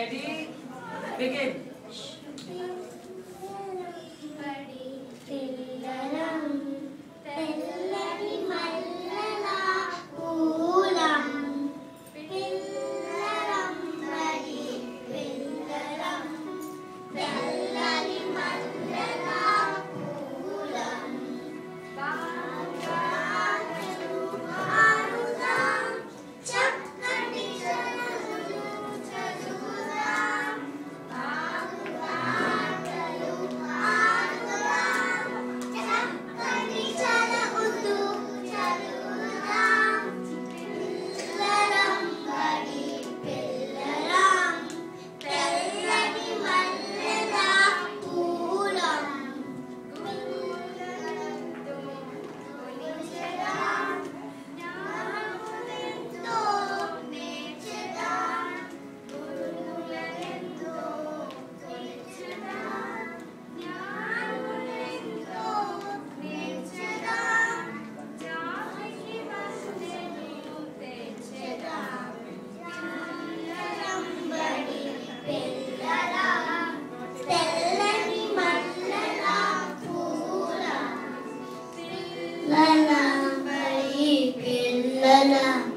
Ready? Begin. Yeah.